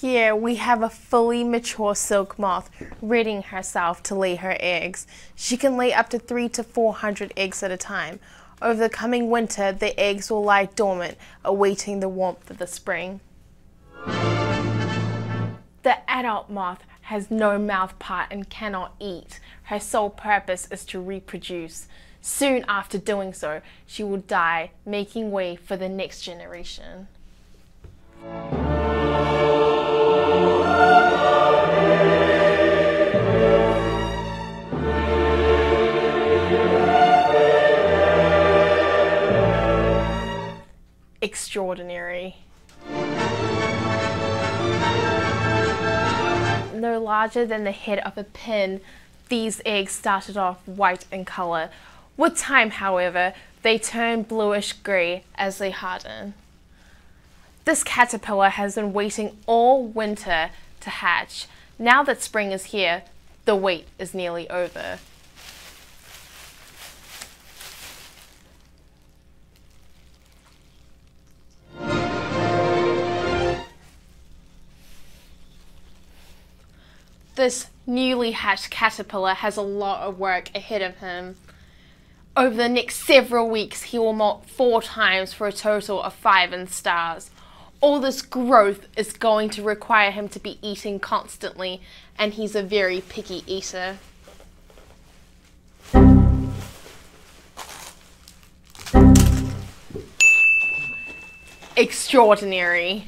Here we have a fully mature silk moth readying herself to lay her eggs. She can lay up to three to four hundred eggs at a time. Over the coming winter, the eggs will lie dormant, awaiting the warmth of the spring. The adult moth has no mouth part and cannot eat. Her sole purpose is to reproduce. Soon after doing so, she will die, making way for the next generation. Extraordinary. No larger than the head of a pin, these eggs started off white in color. With time, however, they turn bluish grey as they harden. This caterpillar has been waiting all winter to hatch. Now that spring is here, the wait is nearly over. This newly hatched caterpillar has a lot of work ahead of him. Over the next several weeks, he will molt four times for a total of five instars. All this growth is going to require him to be eating constantly, and he's a very picky eater. Extraordinary.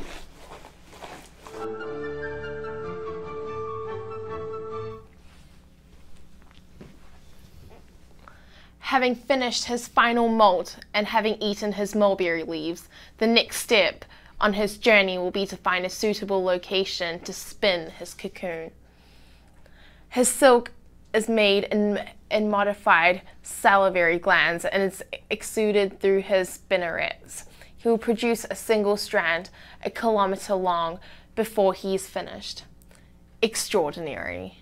Having finished his final molt and having eaten his mulberry leaves, the next step on his journey will be to find a suitable location to spin his cocoon. His silk is made in, in modified salivary glands and is exuded through his spinnerets. He will produce a single strand a kilometer long before he is finished. Extraordinary.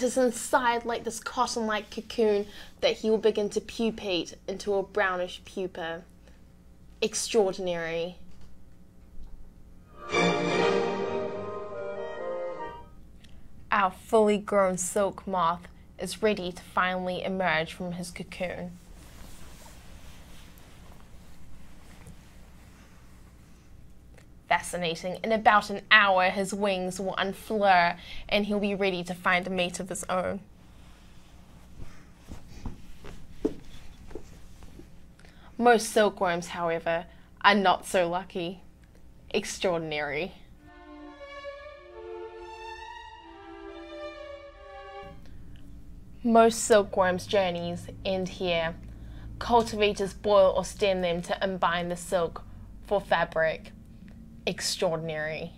It is inside like this cotton-like cocoon that he will begin to pupate into a brownish pupa. Extraordinary. Our fully grown silk moth is ready to finally emerge from his cocoon. Fascinating. In about an hour, his wings will unfurl and he'll be ready to find a mate of his own. Most silkworms, however, are not so lucky. Extraordinary. Most silkworms' journeys end here. Cultivators boil or stem them to unbind the silk for fabric extraordinary